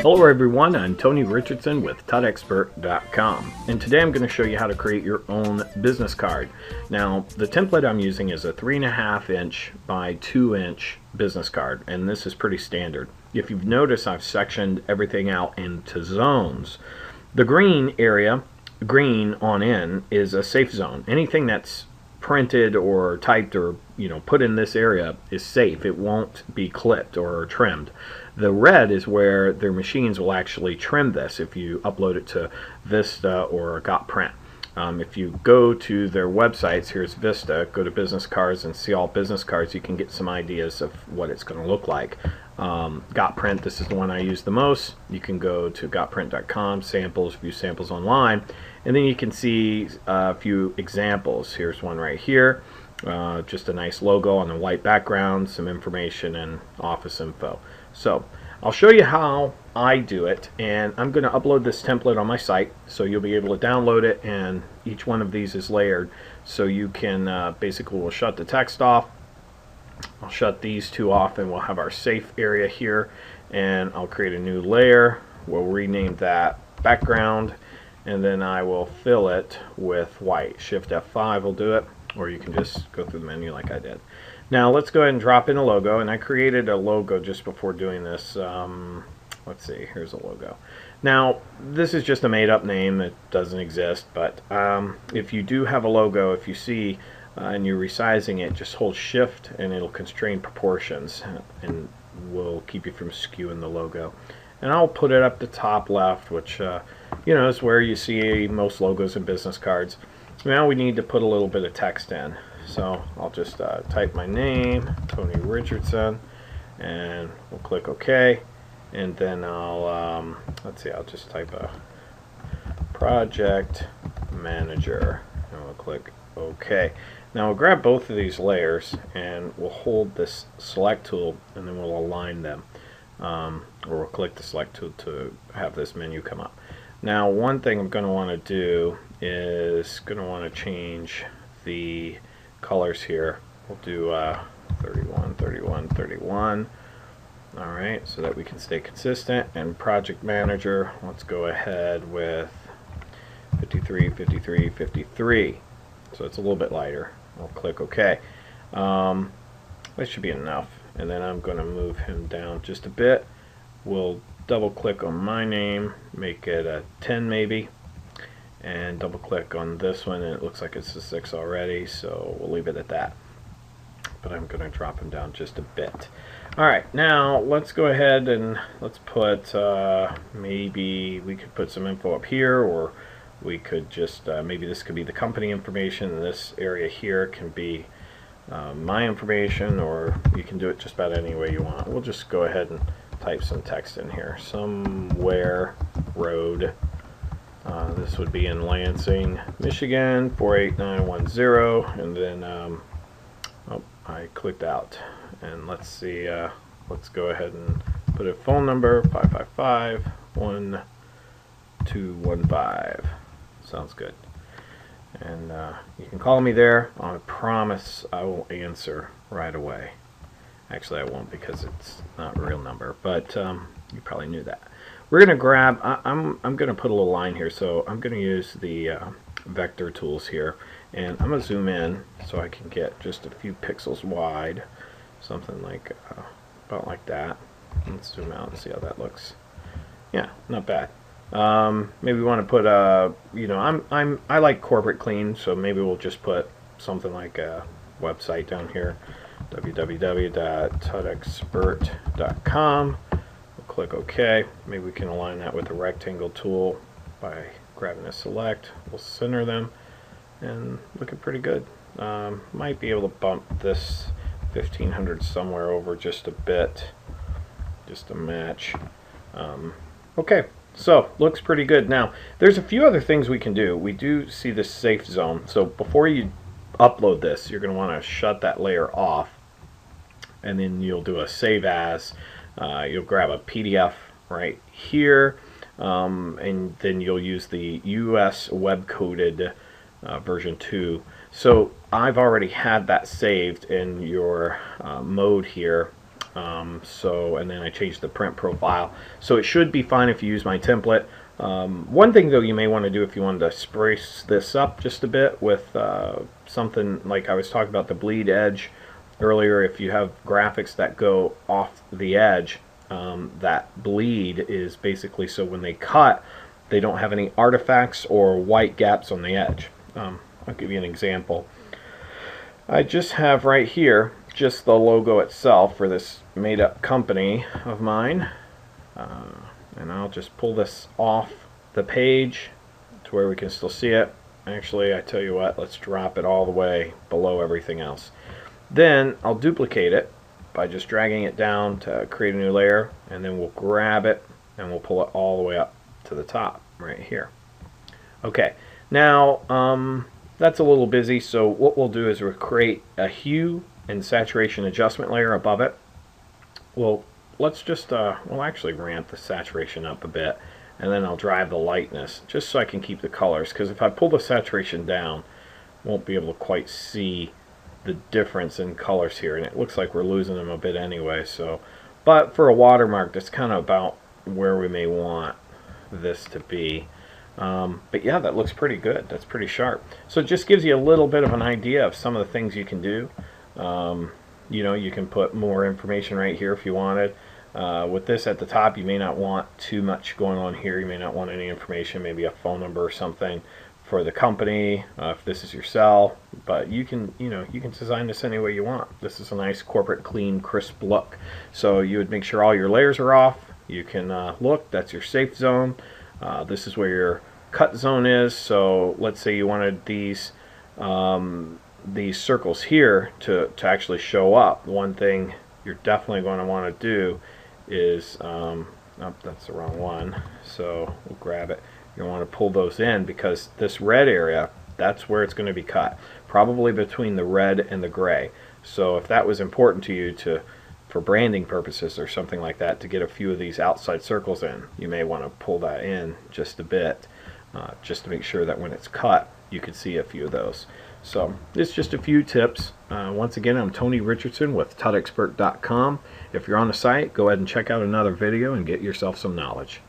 Hello everyone, I'm Tony Richardson with TUTExpert.com and today I'm going to show you how to create your own business card. Now the template I'm using is a 3.5 inch by 2 inch business card and this is pretty standard. If you've noticed I've sectioned everything out into zones. The green area, green on in, is a safe zone. Anything that's printed or typed or you know put in this area is safe. It won't be clipped or trimmed. The red is where their machines will actually trim this if you upload it to Vista or GotPrint. Um, if you go to their websites, here's Vista, go to business cards and see all business cards, you can get some ideas of what it's going to look like. Um, GotPrint, this is the one I use the most. You can go to gotprint.com, samples, view samples online, and then you can see a few examples. Here's one right here. Uh, just a nice logo on a white background, some information and office info. So I'll show you how I do it and I'm going to upload this template on my site so you'll be able to download it and each one of these is layered so you can uh, basically we'll shut the text off I'll shut these two off and we'll have our safe area here. And I'll create a new layer. We'll rename that background. And then I will fill it with white. Shift F5 will do it. Or you can just go through the menu like I did. Now let's go ahead and drop in a logo. And I created a logo just before doing this. Um, let's see, here's a logo. Now this is just a made up name. That doesn't exist. But um, if you do have a logo, if you see uh, and you're resizing it, just hold shift and it'll constrain proportions and will keep you from skewing the logo. And I'll put it up the top left which uh, you know is where you see most logos and business cards. Now we need to put a little bit of text in. So I'll just uh, type my name, Tony Richardson, and we'll click OK. And then I'll, um, let's see, I'll just type a project manager and we'll click OK. Now we'll grab both of these layers and we'll hold this select tool and then we'll align them. Um, or we'll click the select tool to have this menu come up. Now one thing I'm going to want to do is going to want to change the colors here. We'll do uh, 31, 31, 31. Alright, so that we can stay consistent. And project manager, let's go ahead with 53, 53, 53. So it's a little bit lighter. I'll click OK. Um, that should be enough. And then I'm going to move him down just a bit. We'll double click on my name, make it a 10 maybe and double click on this one and it looks like it's a 6 already so we'll leave it at that but I'm going to drop him down just a bit alright now let's go ahead and let's put uh, maybe we could put some info up here or we could just uh, maybe this could be the company information and this area here can be uh, my information or you can do it just about any way you want we'll just go ahead and type some text in here somewhere road uh, this would be in Lansing, Michigan, 48910, and then um, oh, I clicked out. And let's see, uh, let's go ahead and put a phone number 555 1215. Sounds good. And uh, you can call me there. I promise I will answer right away. Actually, I won't because it's not a real number, but um, you probably knew that. We're going to grab, I, am I'm going to put a little line here, so I'm going to use the uh, vector tools here, and I'm going to zoom in so I can get just a few pixels wide, something like, uh, about like that. Let's zoom out and see how that looks. Yeah, not bad. Um, maybe we want to put a, you know, I'm, I'm, I like corporate clean, so maybe we'll just put something like a website down here, www.tutexpert.com click OK. Maybe we can align that with the rectangle tool by grabbing a select. We'll center them and looking pretty good. Um, might be able to bump this 1500 somewhere over just a bit just to match. Um, okay, so looks pretty good. Now, there's a few other things we can do. We do see this safe zone. So before you upload this, you're going to want to shut that layer off and then you'll do a save as uh, you'll grab a PDF right here um, and then you'll use the US web coated uh, version 2. So I've already had that saved in your uh, mode here. Um, so and then I changed the print profile. So it should be fine if you use my template. Um, one thing though you may want to do if you wanted to spruce this up just a bit with uh, something like I was talking about the bleed edge earlier if you have graphics that go off the edge um, that bleed is basically so when they cut they don't have any artifacts or white gaps on the edge. Um, I'll give you an example. I just have right here just the logo itself for this made up company of mine. Uh, and I'll just pull this off the page to where we can still see it. Actually, I tell you what, let's drop it all the way below everything else. Then I'll duplicate it by just dragging it down to create a new layer and then we'll grab it and we'll pull it all the way up to the top right here. Okay, now um, that's a little busy so what we'll do is we'll create a hue and saturation adjustment layer above it. We'll let's just, uh, we'll actually ramp the saturation up a bit and then I'll drive the lightness just so I can keep the colors because if I pull the saturation down won't be able to quite see the difference in colors here and it looks like we're losing them a bit anyway so. But for a watermark that's kind of about where we may want this to be. Um, but yeah that looks pretty good. That's pretty sharp. So it just gives you a little bit of an idea of some of the things you can do um, you know you can put more information right here if you wanted uh, with this at the top, you may not want too much going on here. You may not want any information, maybe a phone number or something for the company, uh, if this is your cell. But you can, you know, you can design this any way you want. This is a nice corporate, clean, crisp look. So you would make sure all your layers are off. You can uh, look. That's your safe zone. Uh, this is where your cut zone is. So let's say you wanted these. Um, these circles here to, to actually show up. One thing you're definitely going to want to do is, um, oh, that's the wrong one, so we'll grab it. You want to pull those in because this red area, that's where it's going to be cut, probably between the red and the gray. So if that was important to you to, for branding purposes or something like that, to get a few of these outside circles in, you may want to pull that in just a bit, uh, just to make sure that when it's cut, you can see a few of those. So it's just a few tips. Uh, once again, I'm Tony Richardson with TUTExpert.com. If you're on the site, go ahead and check out another video and get yourself some knowledge.